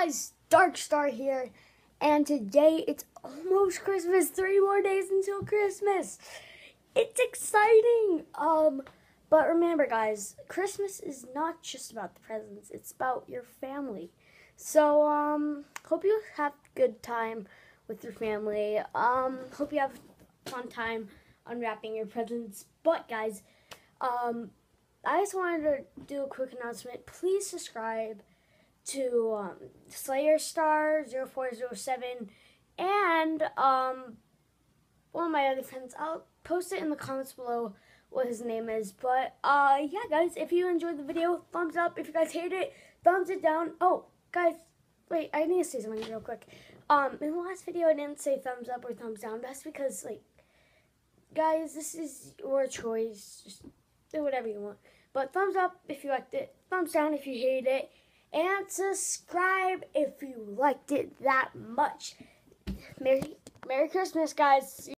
guys, Dark Star here, and today it's almost Christmas. Three more days until Christmas. It's exciting. Um, but remember, guys, Christmas is not just about the presents. It's about your family. So, um, hope you have a good time with your family. Um, hope you have fun time unwrapping your presents. But guys, um, I just wanted to do a quick announcement. Please subscribe to um, Slayer Star 0407 and um, one of my other friends. I'll post it in the comments below what his name is. But uh, yeah, guys, if you enjoyed the video, thumbs up. If you guys hate it, thumbs it down. Oh, guys, wait, I need to say something real quick. Um, in the last video, I didn't say thumbs up or thumbs down. That's because, like, guys, this is your choice. Just do whatever you want. But thumbs up if you liked it. Thumbs down if you hate it and subscribe if you liked it that much. Merry Merry Christmas, guys.